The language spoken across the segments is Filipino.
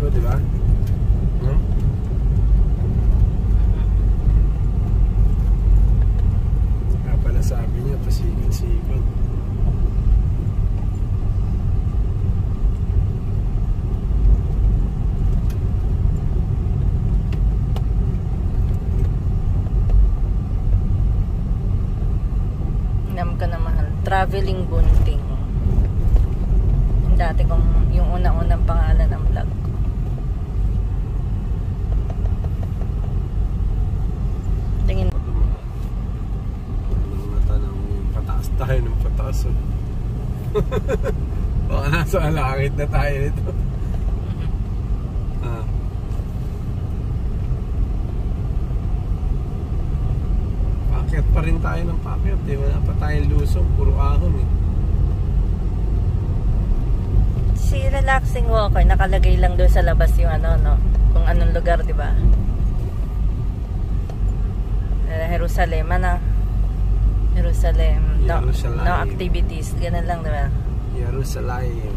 ko, di ba? No? Pala sabi niya, mahal. Traveling pataas. Oh. Baka nasa langit na tayo nito. Ah. Pakyat pa rin tayo ng pakyat. Di wala pa tayong lusong. Puro ahon eh. Si Relaxing Walker, nakalagay lang doon sa labas yung ano, no? Kung anong lugar, di ba? Jerusalem, ano? Jerusalem. No, Jerusalem. no activities. Ganun lang, di ba? Jerusalem.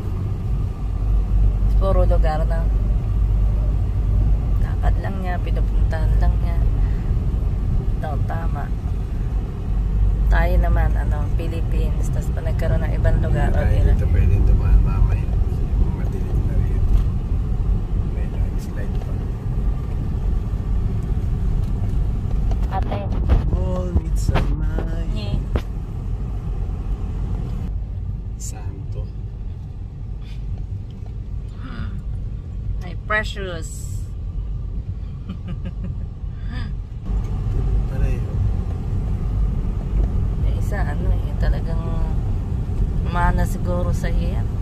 Puro lugar na. Lakad lang niya, pinupuntahan lang niya. No, tama. Tayo naman, ano, Philippines. Tapos pa nagkaroon ng ibang lugar. Tayo Okay dito pwede dumaan mamaya. Madilim na rin. May landslide pa. Ate. All meets a mind. Precious. Yung isa, ano eh, talagang mana siguro sa iyan.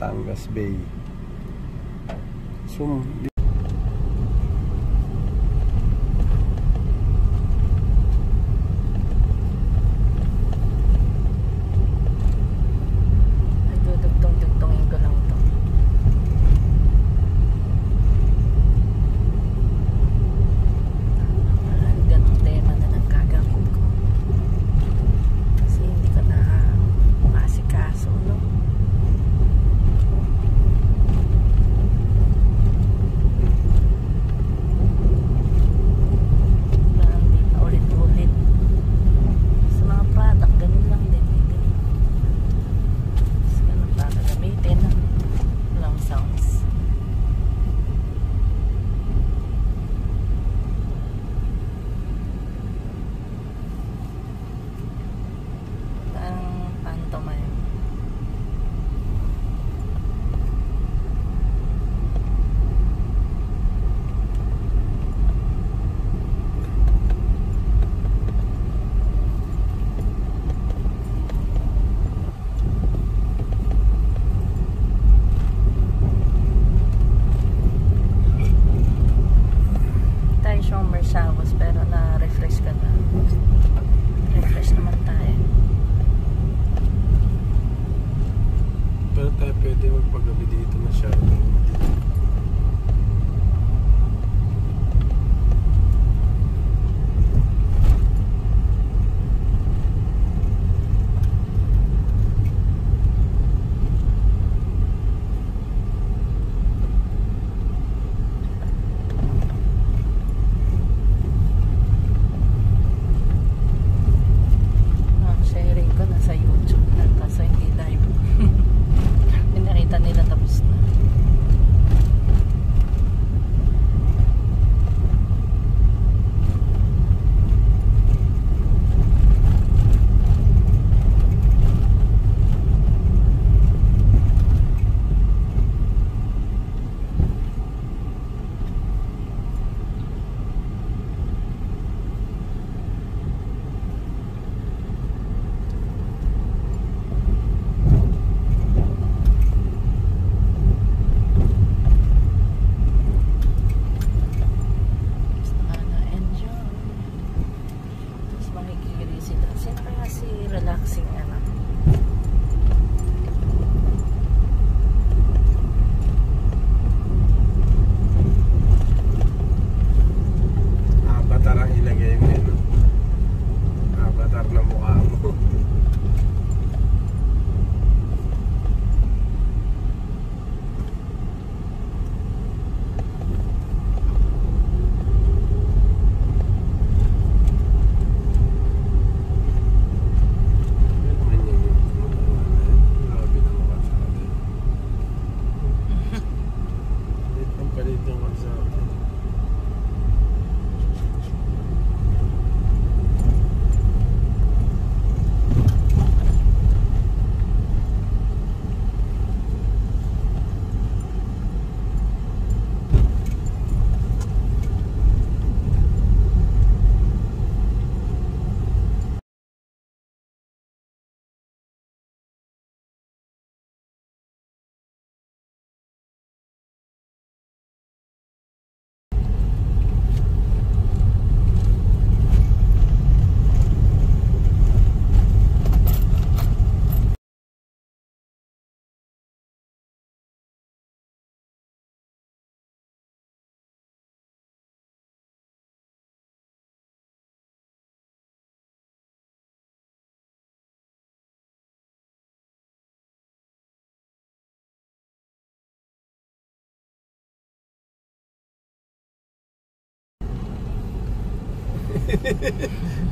Batangas Bay. So, easy, relaxing ano.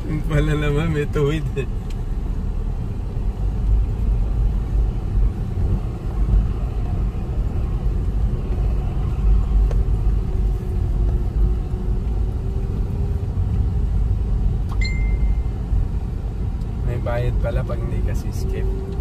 Yung pala naman may tuwid eh. May bayad pala pag hindi ka si skip.